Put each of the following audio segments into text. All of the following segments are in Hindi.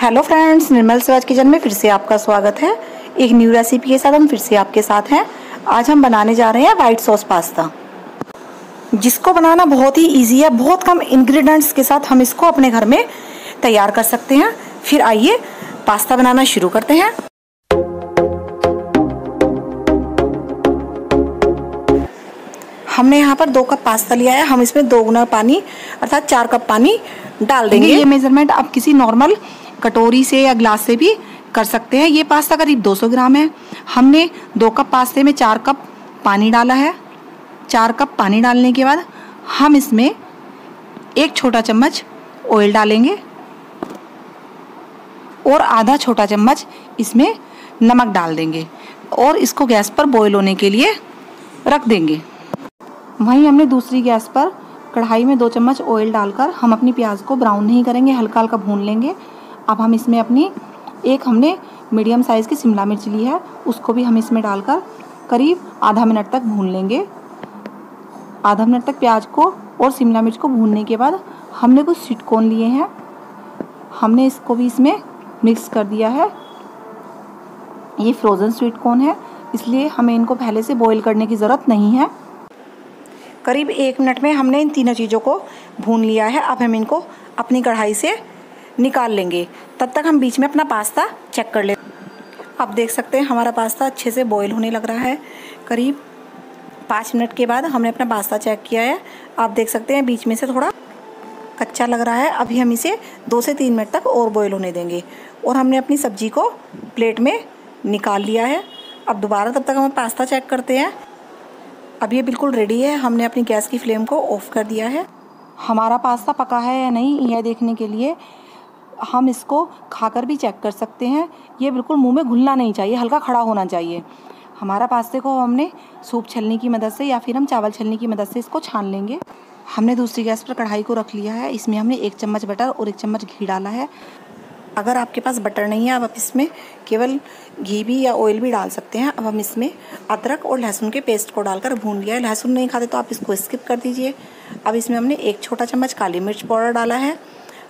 Hello friends Nirmal Swaraj kitchen में फिर से आपका स्वागत है। एक न्यू रेसिपी के साथ हम फिर से आपके साथ हैं। आज हम बनाने जा रहे हैं वाइट सॉस पास्ता जिसको बनाना बहुत ही इजी है बहुत कम इंग्रेडिएंट्स के साथ हम इसको अपने घर में तैयार कर सकते हैं। फिर आइए पास्ता बनाना शुरू करते हैं। हमने यहाँ पर दो कप पास्ता लिया है। हम इसमें दो गुना पानी अर्थात चार कप पानी डाल देंगे। ये मेज़रमेंट आप किसी नॉर्मल कटोरी से या ग्लास से भी कर सकते हैं। ये पास्ता करीब 200 ग्राम है। हमने दो कप पास्ते में चार कप पानी डाला है। चार कप पानी डालने के बाद हम इसमें एक छोटा चम्मच ऑयल डालेंगे और आधा छोटा चम्मच इसमें नमक डाल देंगे और इसको गैस पर बॉईल होने के लिए रख देंगे। वहीं हमने दूसरी गैस पर कढ़ाई में दो चम्मच ऑयल डालकर हम अपनी प्याज को ब्राउन नहीं करेंगे हल्का हल्का भून लेंगे। अब हम इसमें अपनी एक हमने मीडियम साइज़ की शिमला मिर्च ली है, उसको भी हम इसमें डालकर करीब आधा मिनट तक भून लेंगे। आधा मिनट तक प्याज को और शिमला मिर्च को भूनने के बाद हमने कुछ स्वीट कॉर्न लिए हैं। हमने इसको भी इसमें मिक्स कर दिया है। ये फ्रोज़न स्वीट कॉर्न है, इसलिए हमें इनको पहले से बॉईल करने की ज़रूरत नहीं है। करीब एक मिनट में हमने इन तीनों चीज़ों को भून लिया है। अब हम इनको अपनी कढ़ाई से निकाल लेंगे। तब तक हम बीच में अपना पास्ता चेक कर ले। अब देख सकते हैं, हमारा पास्ता अच्छे से बॉईल होने लग रहा है। करीब पाँच मिनट के बाद हमने अपना पास्ता चेक किया है। आप देख सकते हैं, बीच में से थोड़ा कच्चा लग रहा है। अभी हम इसे दो से तीन मिनट तक और बॉईल होने देंगे। और हमने अपनी सब्ज़ी को प्लेट में निकाल लिया है। अब दोबारा तब तक हम पास्ता चेक करते हैं। अब ये बिल्कुल रेडी है। हमने अपनी गैस की फ्लेम को ऑफ़ कर दिया है। हमारा पास्ता पका है या नहीं यह देखने के लिए हम इसको खाकर भी चेक कर सकते हैं। ये बिल्कुल मुँह में घुलना नहीं चाहिए, हल्का खड़ा होना चाहिए। हमारा पास्ते को हमने सूप छलनी की मदद से या फिर हम चावल छलनी की मदद से इसको छान लेंगे। हमने दूसरी गैस पर कढ़ाई को रख लिया है। इसमें हमने एक चम्मच बटर और एक चम्मच घी डाला है। अगर आपके पास बटर नहीं है, अब आप इसमें केवल घी भी या ऑयल भी डाल सकते हैं। अब हम इसमें अदरक और लहसुन के पेस्ट को डालकर भून लिया है। लहसुन नहीं खाते तो आप इसको स्किप कर दीजिए। अब इसमें हमने एक छोटा चम्मच काली मिर्च पाउडर डाला है।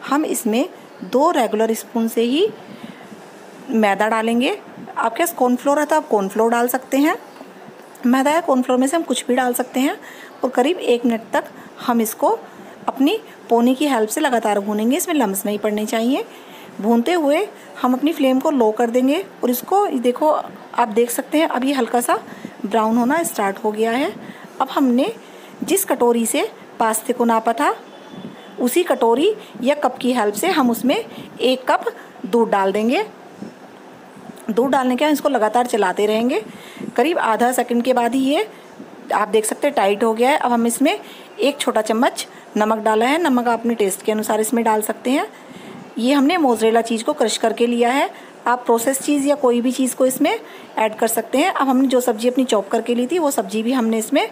हम इसमें दो रेगुलर स्पून से ही मैदा डालेंगे। आपके पास कॉर्नफ्लोर है तो आप कॉर्नफ्लोर डाल सकते हैं। मैदा या कॉर्नफ्लोर में से हम कुछ भी डाल सकते हैं और करीब एक मिनट तक हम इसको अपनी पोनी की हेल्प से लगातार भूनेंगे। इसमें लम्स नहीं पड़ने चाहिए। भूनते हुए हम अपनी फ्लेम को लो कर देंगे और इसको, देखो, आप देख सकते हैं अभी हल्का सा ब्राउन होना स्टार्ट हो गया है। अब हमने जिस कटोरी से पास्ते को नापा था उसी कटोरी या कप की हेल्प से हम उसमें एक कप दूध डाल देंगे। दूध डालने के बाद इसको लगातार चलाते रहेंगे। करीब आधा सेकंड के बाद ही ये, आप देख सकते हैं, टाइट हो गया है। अब हम इसमें एक छोटा चम्मच नमक डाला है। नमक आप अपने टेस्ट के अनुसार इसमें डाल सकते हैं। ये हमने मोजरेला चीज़ को क्रश करके लिया है। आप प्रोसेस चीज़ या कोई भी चीज़ को इसमें ऐड कर सकते हैं। अब हमने जो सब्ज़ी अपनी चॉप करके ली थी, वो सब्ज़ी भी हमने इसमें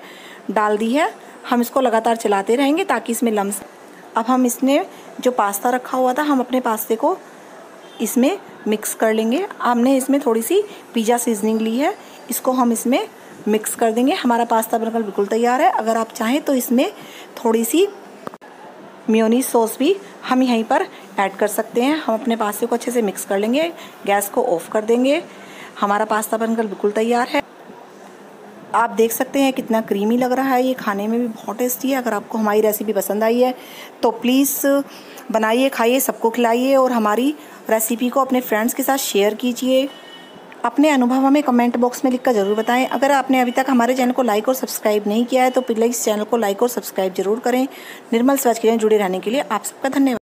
डाल दी है। हम इसको लगातार चलाते रहेंगे ताकि इसमें लम्स अब हम इसने जो पास्ता रखा हुआ था, हम अपने पास्ते को इसमें मिक्स कर लेंगे। हमने इसमें थोड़ी सी पिज़्ज़ा सीजनिंग ली है। इसको हम इसमें मिक्स कर देंगे। हमारा पास्ता बनकर बिल्कुल तैयार है। अगर आप चाहें तो इसमें थोड़ी सी म्योनी सॉस भी हम यहीं पर ऐड कर सकते हैं। हम अपने पास्ते को अच्छे से मिक्स कर लेंगे। गैस को ऑफ़ कर देंगे। हमारा पास्ता बनकर बिल्कुल तैयार है। आप देख सकते हैं कितना क्रीमी लग रहा है, ये खाने में भी बहुत टेस्टी है। अगर आपको हमारी रेसिपी पसंद आई है तो प्लीज़ बनाइए, खाइए, सबको खिलाइए और हमारी रेसिपी को अपने फ्रेंड्स के साथ शेयर कीजिए। अपने अनुभव हमें कमेंट बॉक्स में लिखकर ज़रूर बताएँ। अगर आपने अभी तक हमारे चैनल को लाइक और सब्सक्राइब नहीं किया है तो प्लीज़ चैनल को लाइक और सब्सक्राइब ज़रूर करें। निर्मल स्वच्छ के जुड़े रहने के लिए आप सबका धन्यवाद।